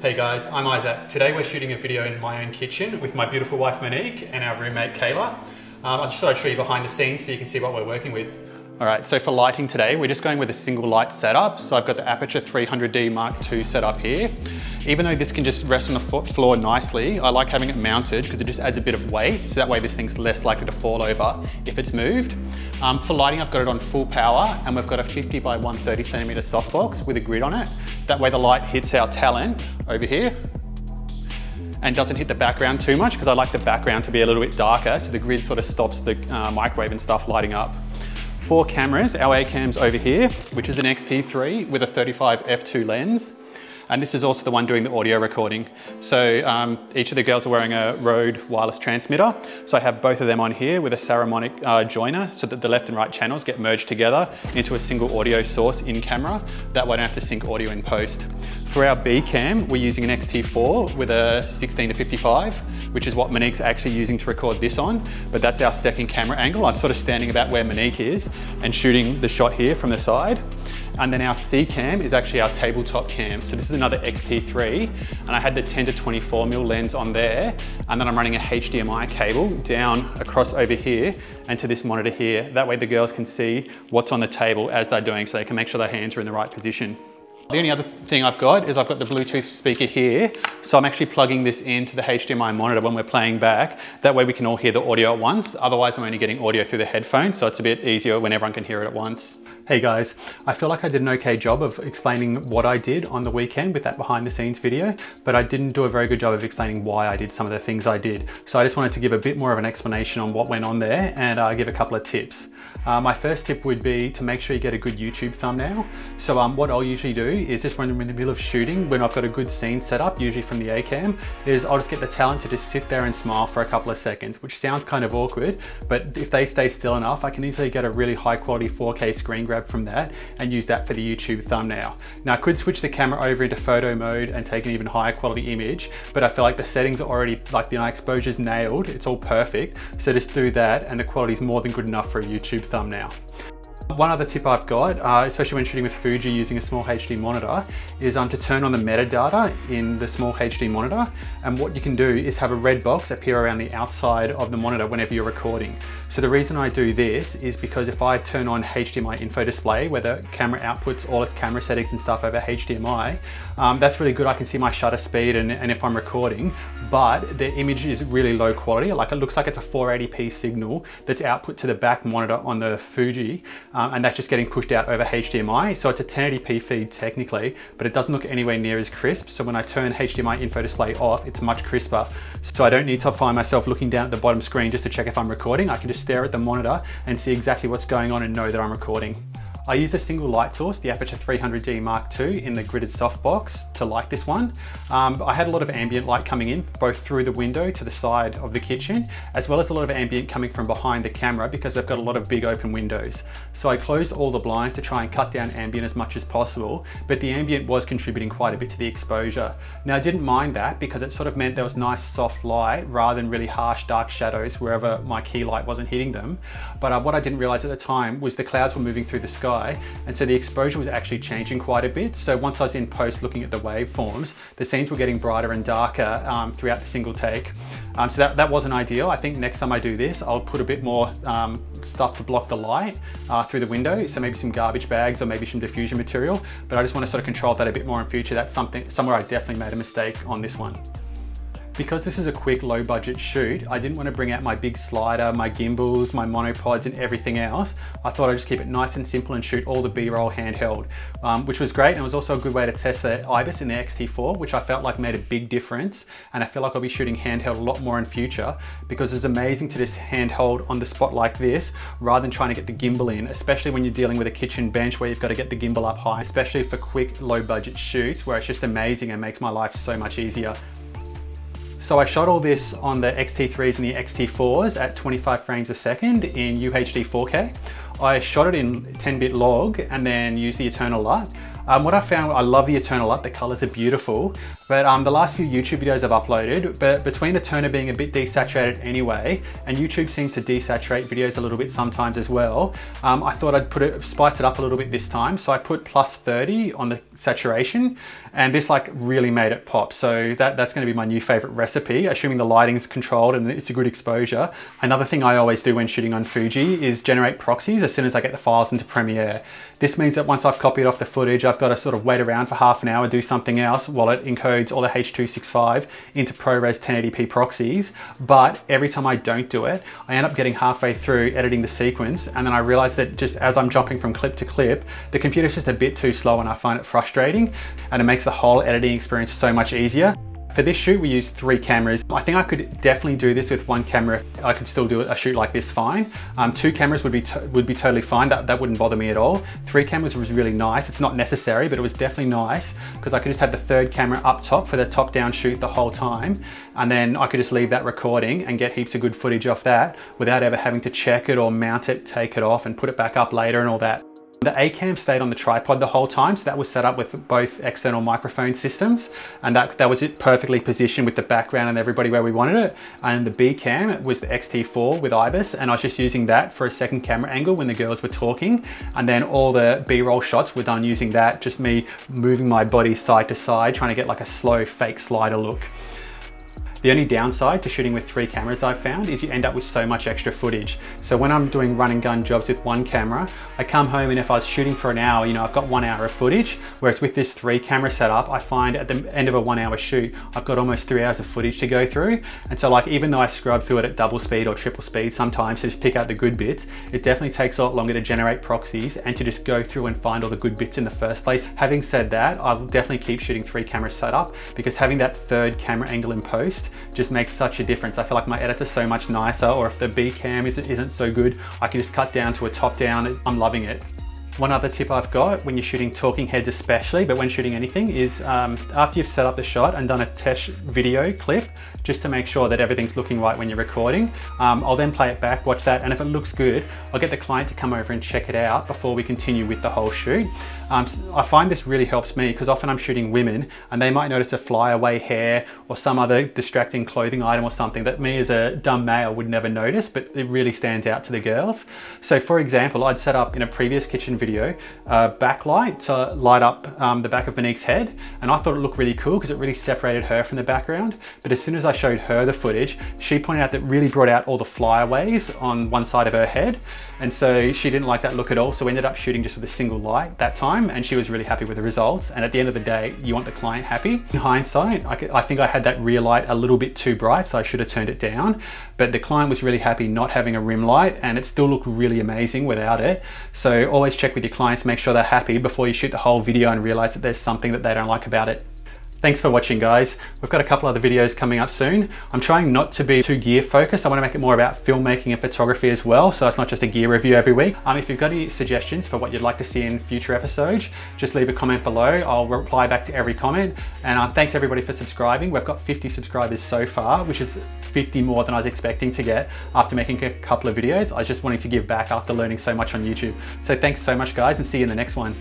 Hey guys, I'm Isaac. Today we're shooting a video in my own kitchen with my beautiful wife Monique and our roommate Kayla. Um, I just thought I'd show you behind the scenes so you can see what we're working with. All right, so for lighting today, we're just going with a single light setup. So I've got the Aputure 300D Mark II set up here. Even though this can just rest on the floor nicely, I like having it mounted because it just adds a bit of weight. So that way this thing's less likely to fall over if it's moved. Um, for lighting, I've got it on full power and we've got a 50 by 130 centimeter softbox with a grid on it. That way the light hits our talent over here and doesn't hit the background too much because I like the background to be a little bit darker so the grid sort of stops the uh, microwave and stuff lighting up four cameras, our A-cams over here, which is an X-T3 with a 35 f2 lens. And this is also the one doing the audio recording. So um, each of the girls are wearing a Rode wireless transmitter. So I have both of them on here with a Saramonic uh, joiner so that the left and right channels get merged together into a single audio source in camera. That way I don't have to sync audio in post. For our B cam, we're using an X-T4 with a 16 to 55, which is what Monique's actually using to record this on, but that's our second camera angle. I'm sort of standing about where Monique is and shooting the shot here from the side. And then our C cam is actually our tabletop cam. So this is another X-T3, and I had the 10 to 24 mil lens on there, and then I'm running a HDMI cable down across over here and to this monitor here. That way the girls can see what's on the table as they're doing so they can make sure their hands are in the right position. The only other thing I've got is I've got the Bluetooth speaker here. So I'm actually plugging this into the HDMI monitor when we're playing back. That way we can all hear the audio at once. Otherwise I'm only getting audio through the headphones. So it's a bit easier when everyone can hear it at once. Hey guys, I feel like I did an okay job of explaining what I did on the weekend with that behind the scenes video, but I didn't do a very good job of explaining why I did some of the things I did. So I just wanted to give a bit more of an explanation on what went on there and uh, give a couple of tips. Uh, my first tip would be to make sure you get a good YouTube thumbnail. So um, what I'll usually do is just when I'm in the middle of shooting, when I've got a good scene set up, usually from the A-cam, is I'll just get the talent to just sit there and smile for a couple of seconds, which sounds kind of awkward, but if they stay still enough, I can easily get a really high quality 4K screen grab from that and use that for the YouTube thumbnail. Now I could switch the camera over into photo mode and take an even higher quality image, but I feel like the settings are already, like the eye exposure's nailed, it's all perfect. So just do that and the quality is more than good enough for a YouTube thumbnail. One other tip I've got, uh, especially when shooting with Fuji using a SmallHD monitor, is um, to turn on the metadata in the SmallHD monitor. And what you can do is have a red box appear around the outside of the monitor whenever you're recording. So the reason I do this is because if I turn on HDMI info display, where the camera outputs all its camera settings and stuff over HDMI, um, that's really good. I can see my shutter speed and, and if I'm recording, but the image is really low quality. Like it looks like it's a 480p signal that's output to the back monitor on the Fuji Um, and that's just getting pushed out over HDMI. So it's a 1080p feed technically, but it doesn't look anywhere near as crisp. So when I turn HDMI info display off, it's much crisper. So I don't need to find myself looking down at the bottom screen just to check if I'm recording. I can just stare at the monitor and see exactly what's going on and know that I'm recording. I used a single light source, the Aputure 300D Mark II in the gridded softbox to light this one. Um, I had a lot of ambient light coming in, both through the window to the side of the kitchen, as well as a lot of ambient coming from behind the camera because they've got a lot of big open windows. So I closed all the blinds to try and cut down ambient as much as possible, but the ambient was contributing quite a bit to the exposure. Now I didn't mind that because it sort of meant there was nice soft light rather than really harsh dark shadows wherever my key light wasn't hitting them. But uh, what I didn't realize at the time was the clouds were moving through the sky And so the exposure was actually changing quite a bit. So once I was in post looking at the waveforms, the scenes were getting brighter and darker um, throughout the single take. Um, so that, that wasn't ideal. I think next time I do this, I'll put a bit more um, stuff to block the light uh, through the window. So maybe some garbage bags or maybe some diffusion material, but I just want to sort of control that a bit more in future. That's something somewhere I definitely made a mistake on this one. Because this is a quick low budget shoot, I didn't want to bring out my big slider, my gimbals, my monopods and everything else. I thought I'd just keep it nice and simple and shoot all the B-roll handheld, um, which was great. And it was also a good way to test the IBIS in the X-T4, which I felt like made a big difference. And I feel like I'll be shooting handheld a lot more in future because it's amazing to just handhold on the spot like this rather than trying to get the gimbal in, especially when you're dealing with a kitchen bench where you've got to get the gimbal up high, especially for quick low budget shoots where it's just amazing and makes my life so much easier. So I shot all this on the X-T3s and the X-T4s at 25 frames a second in UHD 4K. I shot it in 10-bit log and then used the Eterna LUT. Um, what I found, I love the Eterna LUT, the colors are beautiful, but um, the last few YouTube videos I've uploaded, but between Eterna being a bit desaturated anyway, and YouTube seems to desaturate videos a little bit sometimes as well, um, I thought I'd put it, spice it up a little bit this time. So I put plus 30 on the saturation and this like really made it pop. So that, that's gonna be my new favorite recipe, assuming the lighting's controlled and it's a good exposure. Another thing I always do when shooting on Fuji is generate proxies as soon as I get the files into Premiere. This means that once I've copied off the footage, I've got to sort of wait around for half an hour, do something else while it encodes all the H.265 into ProRes 1080p proxies. But every time I don't do it, I end up getting halfway through editing the sequence and then I realize that just as I'm jumping from clip to clip, the computer's just a bit too slow and I find it frustrating and it makes the whole editing experience so much easier. For this shoot, we used three cameras. I think I could definitely do this with one camera. I could still do a shoot like this fine. Um, two cameras would be would be totally fine. That, that wouldn't bother me at all. Three cameras was really nice. It's not necessary, but it was definitely nice because I could just have the third camera up top for the top down shoot the whole time. And then I could just leave that recording and get heaps of good footage off that without ever having to check it or mount it, take it off and put it back up later and all that. The A-cam stayed on the tripod the whole time, so that was set up with both external microphone systems, and that, that was it perfectly positioned with the background and everybody where we wanted it. And the B-cam was the X-T4 with IBIS, and I was just using that for a second camera angle when the girls were talking. And then all the B-roll shots were done using that, just me moving my body side to side, trying to get like a slow fake slider look. The only downside to shooting with three cameras I've found is you end up with so much extra footage. So when I'm doing run and gun jobs with one camera, I come home and if I was shooting for an hour, you know, I've got one hour of footage, whereas with this three camera setup, I find at the end of a one hour shoot, I've got almost three hours of footage to go through. And so like, even though I scrub through it at double speed or triple speed sometimes to just pick out the good bits, it definitely takes a lot longer to generate proxies and to just go through and find all the good bits in the first place. Having said that, I'll definitely keep shooting three camera setup because having that third camera angle in post just makes such a difference. I feel like my editor's so much nicer or if the B cam isn't, isn't so good, I can just cut down to a top down. I'm loving it. One other tip I've got when you're shooting talking heads especially, but when shooting anything is um, after you've set up the shot and done a test video clip, just to make sure that everything's looking right when you're recording, um, I'll then play it back, watch that, and if it looks good, I'll get the client to come over and check it out before we continue with the whole shoot. Um, I find this really helps me because often I'm shooting women and they might notice a flyaway hair or some other distracting clothing item or something that me as a dumb male would never notice, but it really stands out to the girls. So for example, I'd set up in a previous kitchen video video, a backlight to light up um, the back of Monique's head. And I thought it looked really cool because it really separated her from the background. But as soon as I showed her the footage, she pointed out that really brought out all the flyaways on one side of her head. And so she didn't like that look at all. So we ended up shooting just with a single light that time. And she was really happy with the results. And at the end of the day, you want the client happy. In hindsight, I, think I had that rear light a little bit too bright. So I should have turned it down. But the client was really happy not having a rim light and it still looked really amazing without it. So always check with your clients, make sure they're happy before you shoot the whole video and realize that there's something that they don't like about it. Thanks for watching guys. We've got a couple other videos coming up soon. I'm trying not to be too gear focused. I want to make it more about filmmaking and photography as well. So it's not just a gear review every week. Um, if you've got any suggestions for what you'd like to see in future episodes, just leave a comment below. I'll reply back to every comment. And um, thanks everybody for subscribing. We've got 50 subscribers so far, which is 50 more than I was expecting to get after making a couple of videos. I was just wanting to give back after learning so much on YouTube. So thanks so much guys and see you in the next one.